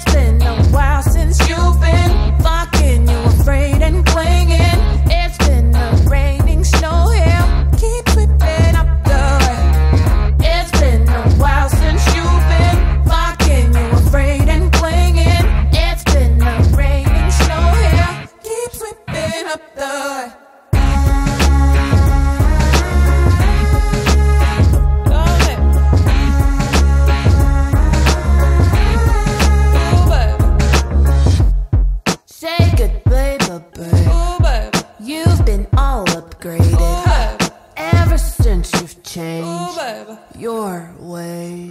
It's been a while since you've been your ways.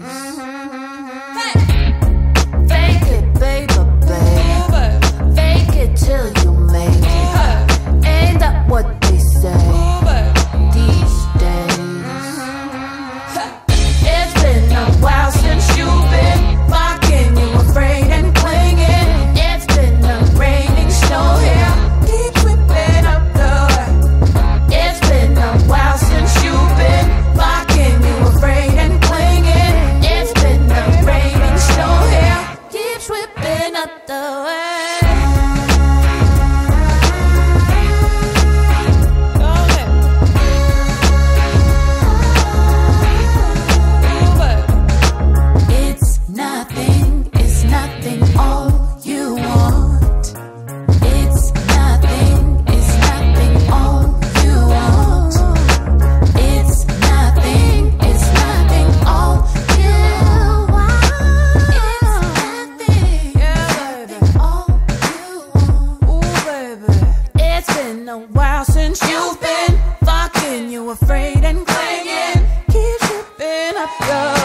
a while since you've been fucking. You afraid and clinging. Keep tripping up your.